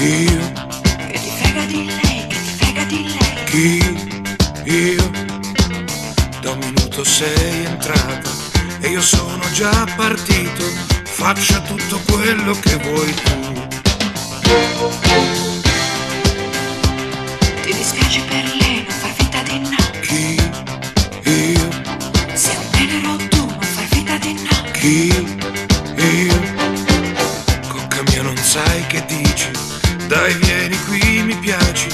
Io. Che ti frega di lei, che ti frega di lei. Chi? Io. Da un minuto sei entrata e io sono già partito. Faccia tutto quello che vuoi tu. Ti dispiace per lei, non far finta di no. Chi? Io. Sei un tenero tu, non far finta di no. Chi? Io. Cocca mia, non sai che dici dai vieni qui mi piaci,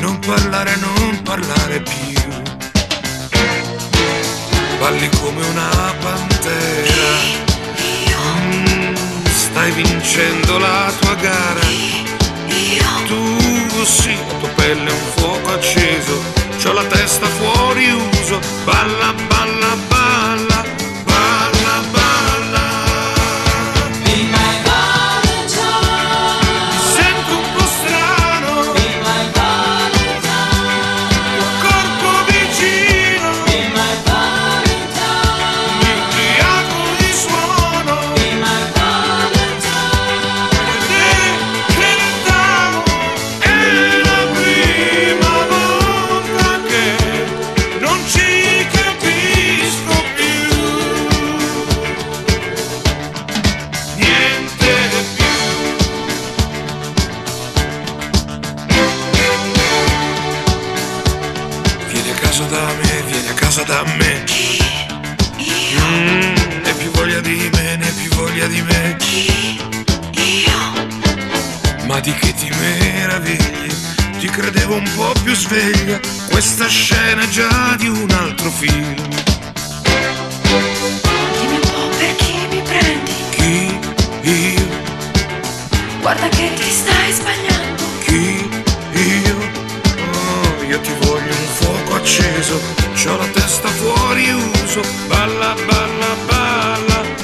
non parlare, non parlare più. Balli come una pantera, Mm, stai vincendo la tua gara. Tu sì, la tua pelle è un fuoco acceso, c'ho la testa fuori uso, balla, balla, balla, da me, vieni a casa da me. Mm, né più voglia di me, né più voglia di me. Ma di che ti meravigli? Ti credevo un po' più sveglia, questa scena è già di un altro film. Dimmi un po' per chi mi prendi? Chi? Io? Guarda che ti stai sbagliando. Chi? acceso, c'ho la testa fuori uso, balla balla balla.